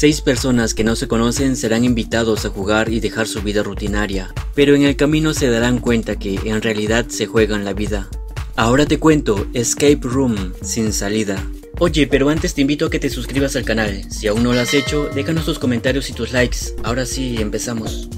Seis personas que no se conocen serán invitados a jugar y dejar su vida rutinaria, pero en el camino se darán cuenta que en realidad se juegan la vida. Ahora te cuento Escape Room sin salida. Oye, pero antes te invito a que te suscribas al canal. Si aún no lo has hecho, déjanos tus comentarios y tus likes. Ahora sí, empezamos.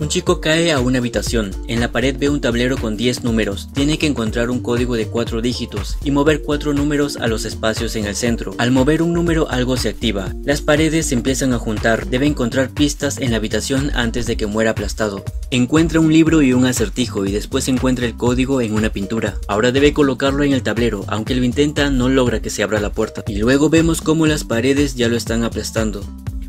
Un chico cae a una habitación. En la pared ve un tablero con 10 números. Tiene que encontrar un código de 4 dígitos y mover 4 números a los espacios en el centro. Al mover un número algo se activa. Las paredes se empiezan a juntar. Debe encontrar pistas en la habitación antes de que muera aplastado. Encuentra un libro y un acertijo y después encuentra el código en una pintura. Ahora debe colocarlo en el tablero. Aunque lo intenta no logra que se abra la puerta. Y luego vemos cómo las paredes ya lo están aplastando.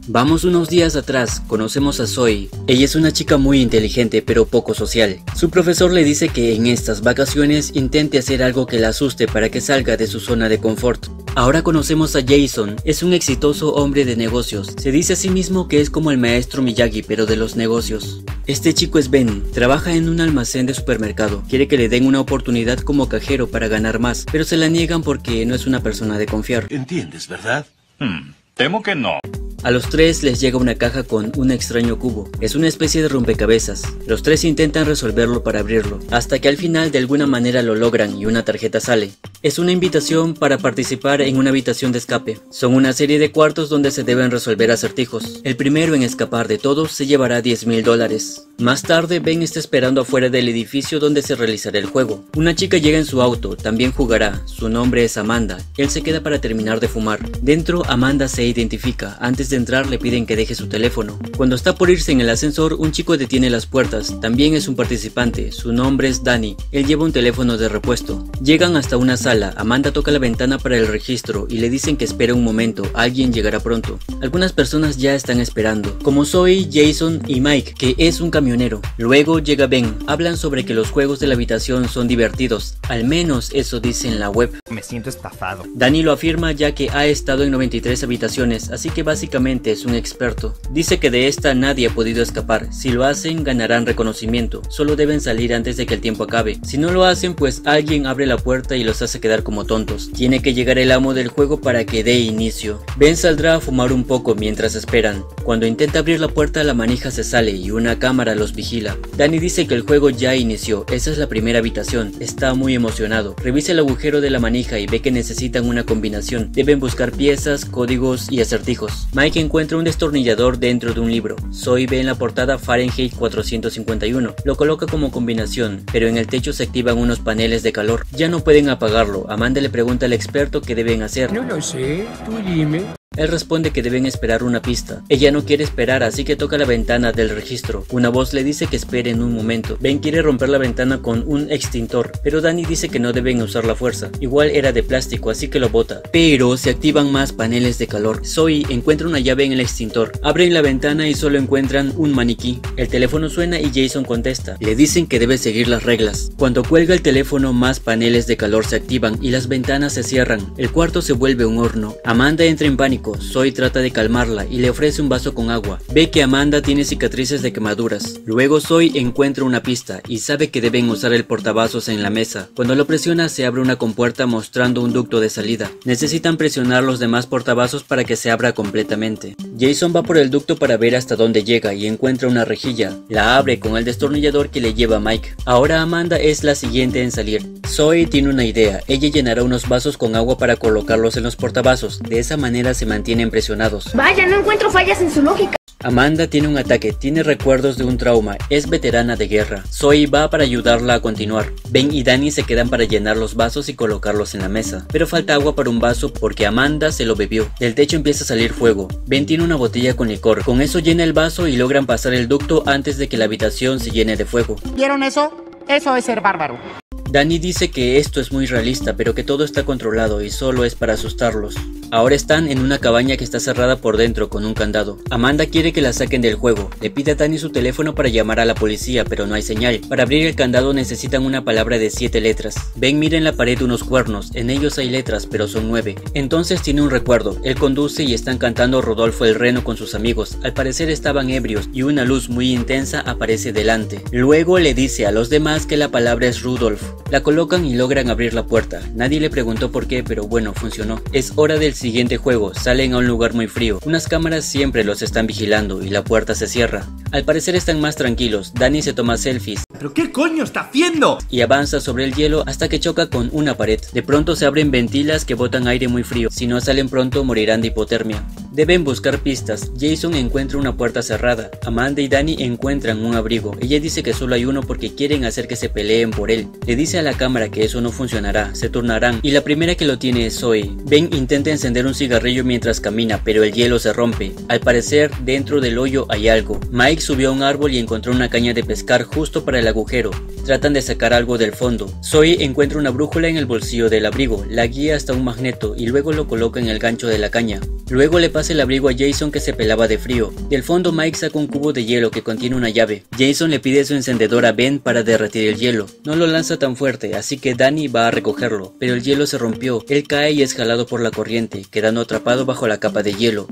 Vamos unos días atrás, conocemos a Zoe. Ella es una chica muy inteligente pero poco social. Su profesor le dice que en estas vacaciones intente hacer algo que la asuste para que salga de su zona de confort. Ahora conocemos a Jason, es un exitoso hombre de negocios. Se dice a sí mismo que es como el maestro Miyagi pero de los negocios. Este chico es Ben, trabaja en un almacén de supermercado, quiere que le den una oportunidad como cajero para ganar más, pero se la niegan porque no es una persona de confiar. ¿Entiendes, verdad? Hmm, temo que no. A los tres les llega una caja con un extraño cubo. Es una especie de rompecabezas. Los tres intentan resolverlo para abrirlo, hasta que al final de alguna manera lo logran y una tarjeta sale. Es una invitación para participar en una habitación de escape. Son una serie de cuartos donde se deben resolver acertijos. El primero en escapar de todos se llevará 10 mil dólares. Más tarde, Ben está esperando afuera del edificio donde se realizará el juego. Una chica llega en su auto, también jugará. Su nombre es Amanda. Él se queda para terminar de fumar. Dentro, Amanda se identifica. Antes de entrar le piden que deje su teléfono. Cuando está por irse en el ascensor, un chico detiene las puertas. También es un participante. Su nombre es Danny. Él lleva un teléfono de repuesto. Llegan hasta una sala. Amanda toca la ventana para el registro y le dicen que espere un momento. Alguien llegará pronto. Algunas personas ya están esperando, como Zoe, Jason y Mike, que es un camionero. Luego llega Ben. Hablan sobre que los juegos de la habitación son divertidos. Al menos eso dice en la web. Me siento estafado. Danny lo afirma ya que ha estado en 93 habitaciones, así que básicamente es un experto. Dice que de esta nadie ha podido escapar. Si lo hacen, ganarán reconocimiento. Solo deben salir antes de que el tiempo acabe. Si no lo hacen, pues alguien abre la puerta y los hace quedar como tontos. Tiene que llegar el amo del juego para que dé inicio. Ben saldrá a fumar un poco mientras esperan. Cuando intenta abrir la puerta, la manija se sale y una cámara los vigila. Danny dice que el juego ya inició. Esa es la primera habitación. Está muy emocionado. Revisa el agujero de la manija y ve que necesitan una combinación. Deben buscar piezas, códigos y acertijos. Mike que encuentra un destornillador dentro de un libro. Zoe ve en la portada Fahrenheit 451. Lo coloca como combinación, pero en el techo se activan unos paneles de calor. Ya no pueden apagarlo. Amanda le pregunta al experto qué deben hacer. No lo sé, tú dime. Él responde que deben esperar una pista. Ella no quiere esperar, así que toca la ventana del registro. Una voz le dice que espere en un momento. Ben quiere romper la ventana con un extintor, pero Danny dice que no deben usar la fuerza. Igual era de plástico, así que lo bota. Pero se activan más paneles de calor. Zoe encuentra una llave en el extintor. Abren la ventana y solo encuentran un maniquí. El teléfono suena y Jason contesta. Le dicen que debe seguir las reglas. Cuando cuelga el teléfono, más paneles de calor se activan y las ventanas se cierran. El cuarto se vuelve un horno. Amanda entra en pánico Zoe trata de calmarla y le ofrece un vaso con agua. Ve que Amanda tiene cicatrices de quemaduras. Luego Zoe encuentra una pista y sabe que deben usar el portavasos en la mesa. Cuando lo presiona se abre una compuerta mostrando un ducto de salida. Necesitan presionar los demás portavasos para que se abra completamente. Jason va por el ducto para ver hasta dónde llega y encuentra una rejilla. La abre con el destornillador que le lleva Mike. Ahora Amanda es la siguiente en salir. Zoe tiene una idea. Ella llenará unos vasos con agua para colocarlos en los portavasos. De esa manera se mantienen presionados. Vaya, no encuentro fallas en su lógica. Amanda tiene un ataque, tiene recuerdos de un trauma, es veterana de guerra. Zoe va para ayudarla a continuar. Ben y Danny se quedan para llenar los vasos y colocarlos en la mesa. Pero falta agua para un vaso porque Amanda se lo bebió. Del techo empieza a salir fuego. Ben tiene una botella con licor. Con eso llena el vaso y logran pasar el ducto antes de que la habitación se llene de fuego. ¿Vieron eso? Eso es ser bárbaro. Danny dice que esto es muy realista, pero que todo está controlado y solo es para asustarlos. Ahora están en una cabaña que está cerrada por dentro con un candado. Amanda quiere que la saquen del juego. Le pide a Danny su teléfono para llamar a la policía, pero no hay señal. Para abrir el candado necesitan una palabra de 7 letras. Ben mira en la pared unos cuernos. En ellos hay letras, pero son 9. Entonces tiene un recuerdo. Él conduce y están cantando Rodolfo el Reno con sus amigos. Al parecer estaban ebrios y una luz muy intensa aparece delante. Luego le dice a los demás que la palabra es Rudolf. La colocan y logran abrir la puerta. Nadie le preguntó por qué, pero bueno, funcionó. Es hora del siguiente juego. Salen a un lugar muy frío. Unas cámaras siempre los están vigilando y la puerta se cierra. Al parecer están más tranquilos. Danny se toma selfies. ¿Pero qué coño está haciendo? Y avanza sobre el hielo hasta que choca con una pared. De pronto se abren ventilas que botan aire muy frío. Si no salen pronto morirán de hipotermia. Deben buscar pistas. Jason encuentra una puerta cerrada. Amanda y Danny encuentran un abrigo. Ella dice que solo hay uno porque quieren hacer que se peleen por él. Le dice a la cámara que eso no funcionará, se turnarán. Y la primera que lo tiene es Zoe. Ben intenta encender un cigarrillo mientras camina, pero el hielo se rompe. Al parecer, dentro del hoyo hay algo. Mike subió a un árbol y encontró una caña de pescar justo para el agujero. Tratan de sacar algo del fondo. Zoe encuentra una brújula en el bolsillo del abrigo, la guía hasta un magneto y luego lo coloca en el gancho de la caña. Luego le pasa el abrigo a Jason que se pelaba de frío. Del fondo Mike saca un cubo de hielo que contiene una llave. Jason le pide su encendedor a Ben para derretir el hielo. No lo lanza tan fuerte, así que Danny va a recogerlo, pero el hielo se rompió. Él cae y es jalado por la corriente, quedando atrapado bajo la capa de hielo.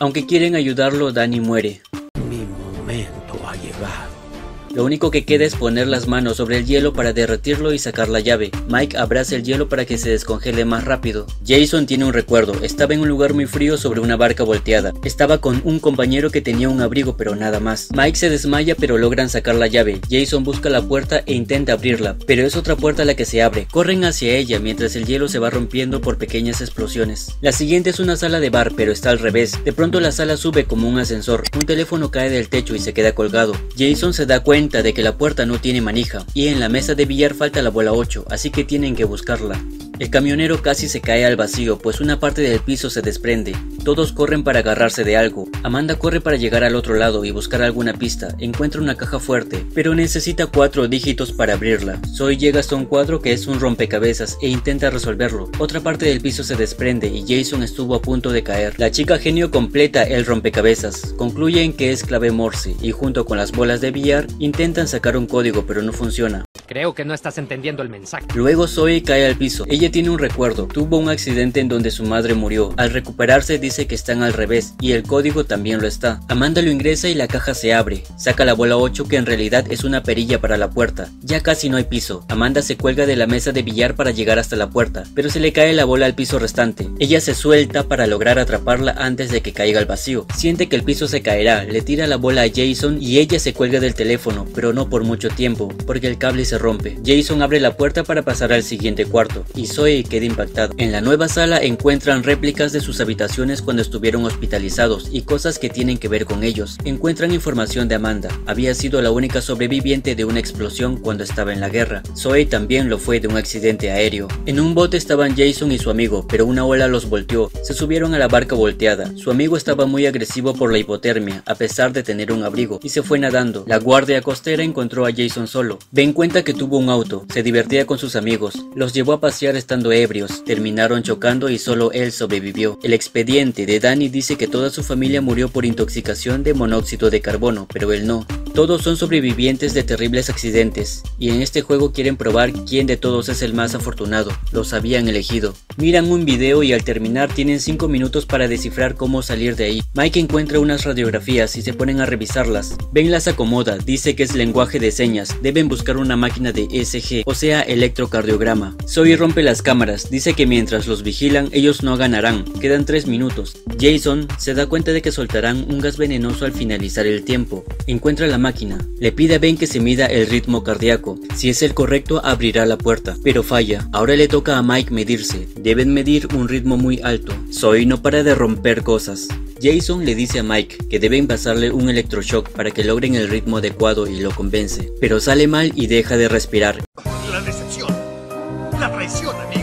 Aunque quieren ayudarlo, Danny muere. Lo único que queda es poner las manos sobre el hielo para derretirlo y sacar la llave. Mike abraza el hielo para que se descongele más rápido. Jason tiene un recuerdo, estaba en un lugar muy frío sobre una barca volteada. Estaba con un compañero que tenía un abrigo pero nada más. Mike se desmaya pero logran sacar la llave. Jason busca la puerta e intenta abrirla, pero es otra puerta la que se abre. Corren hacia ella mientras el hielo se va rompiendo por pequeñas explosiones. La siguiente es una sala de bar pero está al revés. De pronto la sala sube como un ascensor. Un teléfono cae del techo y se queda colgado. Jason se da cuenta de que la puerta no tiene manija y en la mesa de billar falta la bola 8, así que tienen que buscarla. El camionero casi se cae al vacío, pues una parte del piso se desprende. Todos corren para agarrarse de algo. Amanda corre para llegar al otro lado y buscar alguna pista. Encuentra una caja fuerte, pero necesita cuatro dígitos para abrirla. Zoe llega hasta un cuadro que es un rompecabezas e intenta resolverlo. Otra parte del piso se desprende y Jason estuvo a punto de caer. La chica genio completa el rompecabezas. Concluyen que es clave Morse y junto con las bolas de billar intentan sacar un código pero no funciona. Creo que no estás entendiendo el mensaje. Luego Zoe cae al piso. Ella tiene un recuerdo. Tuvo un accidente en donde su madre murió. Al recuperarse dice que están al revés y el código también lo está. Amanda lo ingresa y la caja se abre. Saca la bola 8 que en realidad es una perilla para la puerta. Ya casi no hay piso. Amanda se cuelga de la mesa de billar para llegar hasta la puerta, pero se le cae la bola al piso restante. Ella se suelta para lograr atraparla antes de que caiga al vacío. Siente que el piso se caerá, le tira la bola a Jason y ella se cuelga del teléfono, pero no por mucho tiempo, porque el cable se rompe. Jason abre la puerta para pasar al siguiente cuarto y Zoe queda impactada. En la nueva sala encuentran réplicas de sus habitaciones cuando estuvieron hospitalizados y cosas que tienen que ver con ellos. Encuentran información de Amanda. Había sido la única sobreviviente de una explosión cuando estaba en la guerra. Zoe también lo fue de un accidente aéreo. En un bote estaban Jason y su amigo, pero una ola los volteó. Se subieron a la barca volteada. Su amigo estaba muy agresivo por la hipotermia, a pesar de tener un abrigo, y se fue nadando. La guardia costera encontró a Jason solo. Ven cuenta que tuvo un auto, se divertía con sus amigos, los llevó a pasear estando ebrios, terminaron chocando y solo él sobrevivió. El expediente de Danny dice que toda su familia murió por intoxicación de monóxido de carbono, pero él no. Todos son sobrevivientes de terribles accidentes, y en este juego quieren probar quién de todos es el más afortunado, los habían elegido. Miran un video y al terminar tienen 5 minutos para descifrar cómo salir de ahí. Mike encuentra unas radiografías y se ponen a revisarlas. Ben las acomoda, dice que es lenguaje de señas, deben buscar una máquina de ECG, o sea, electrocardiograma. Zoe rompe las cámaras, dice que mientras los vigilan ellos no ganarán, quedan 3 minutos. Jason se da cuenta de que soltarán un gas venenoso al finalizar el tiempo. Encuentra la máquina, le pide a Ben que se mida el ritmo cardíaco, si es el correcto abrirá la puerta, pero falla. Ahora le toca a Mike medirse, deben medir un ritmo muy alto. Zoe no para de romper cosas. Jason le dice a Mike que deben pasarle un electroshock para que logren el ritmo adecuado y lo convence, pero sale mal y deja de respirar.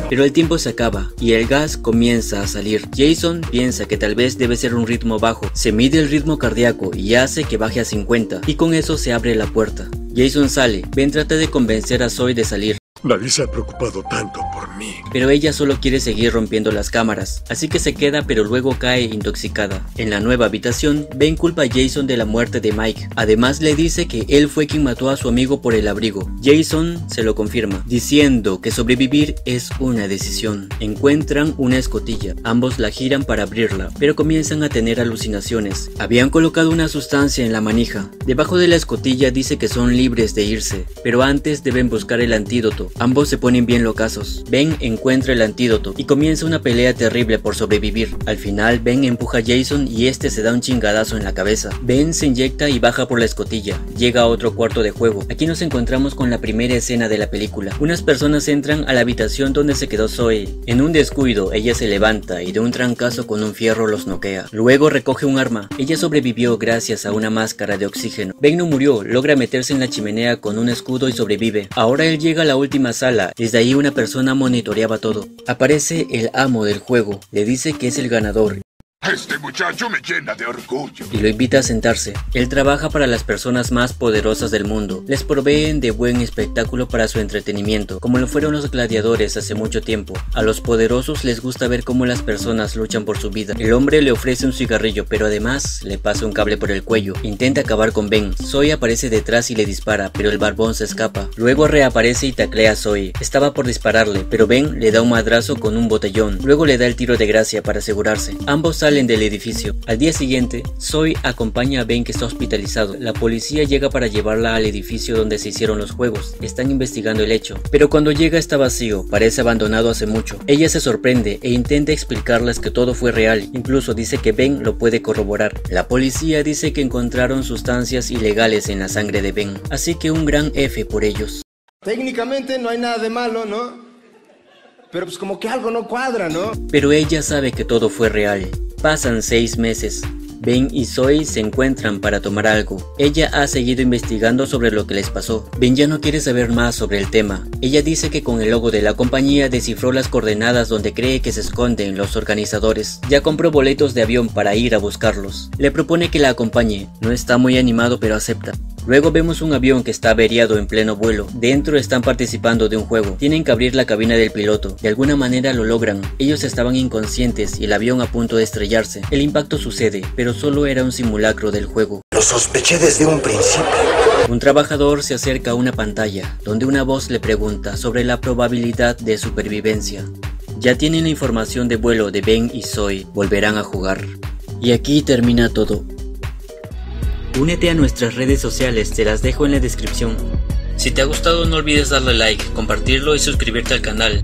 Pero el tiempo se acaba y el gas comienza a salir. Jason piensa que tal vez debe ser un ritmo bajo, se mide el ritmo cardíaco y hace que baje a 50 y con eso se abre la puerta. Jason sale, Ben trata de convencer a Zoe de salir, Nadie se ha preocupado tanto por mí. pero ella solo quiere seguir rompiendo las cámaras, así que se queda pero luego cae intoxicada. En la nueva habitación, Ben culpa a Jason de la muerte de Mike. Además le dice que él fue quien mató a su amigo por el abrigo. Jason se lo confirma, diciendo que sobrevivir es una decisión. Encuentran una escotilla, ambos la giran para abrirla, pero comienzan a tener alucinaciones. Habían colocado una sustancia en la manija. Debajo de la escotilla dice que son libres de irse, pero antes deben buscar el antídoto. Ambos se ponen bien locazos. Ben encuentra el antídoto y comienza una pelea terrible por sobrevivir. Al final, Ben empuja a Jason y este se da un chingadazo en la cabeza. Ben se inyecta y baja por la escotilla. Llega a otro cuarto de juego. Aquí nos encontramos con la primera escena de la película. Unas personas entran a la habitación donde se quedó Zoe. En un descuido, ella se levanta y de un trancazo con un fierro los noquea. Luego recoge un arma. Ella sobrevivió gracias a una máscara de oxígeno. Ben no murió, logra meterse en la chimenea con un escudo y sobrevive. Ahora él llega a la sala. Desde ahí una persona monitoreaba todo. Aparece el amo del juego. Le dice que es el ganador este muchacho me llena de orgullo. Y lo invita a sentarse. Él trabaja para las personas más poderosas del mundo. Les proveen de buen espectáculo para su entretenimiento, como lo fueron los gladiadores hace mucho tiempo. A los poderosos les gusta ver cómo las personas luchan por su vida. El hombre le ofrece un cigarrillo, pero además le pasa un cable por el cuello. Intenta acabar con Ben. Zoe aparece detrás y le dispara, pero el barbón se escapa. Luego reaparece y taclea a Zoe. Estaba por dispararle, pero Ben le da un madrazo con un botellón. Luego le da el tiro de gracia para asegurarse. Ambos salen salen del edificio. Al día siguiente, Zoe acompaña a Ben que está hospitalizado. La policía llega para llevarla al edificio donde se hicieron los juegos. Están investigando el hecho. Pero cuando llega está vacío, parece abandonado hace mucho. Ella se sorprende e intenta explicarles que todo fue real. Incluso dice que Ben lo puede corroborar. La policía dice que encontraron sustancias ilegales en la sangre de Ben. Así que un gran F por ellos. Técnicamente no hay nada de malo, ¿no? Pero pues como que algo no cuadra, ¿no? Pero ella sabe que todo fue real. Pasan seis meses. Ben y Zoe se encuentran para tomar algo. Ella ha seguido investigando sobre lo que les pasó. Ben ya no quiere saber más sobre el tema. Ella dice que con el logo de la compañía descifró las coordenadas donde cree que se esconden los organizadores. Ya compró boletos de avión para ir a buscarlos. Le propone que la acompañe. No está muy animado pero acepta. Luego vemos un avión que está averiado en pleno vuelo. Dentro están participando de un juego. Tienen que abrir la cabina del piloto. De alguna manera lo logran. Ellos estaban inconscientes y el avión a punto de estrellarse. El impacto sucede, pero solo era un simulacro del juego. Lo sospeché desde un principio. Un trabajador se acerca a una pantalla, donde una voz le pregunta sobre la probabilidad de supervivencia. Ya tienen la información de vuelo de Ben y Zoe, volverán a jugar. Y aquí termina todo. Únete a nuestras redes sociales, te las dejo en la descripción. Si te ha gustado no olvides darle like, compartirlo y suscribirte al canal.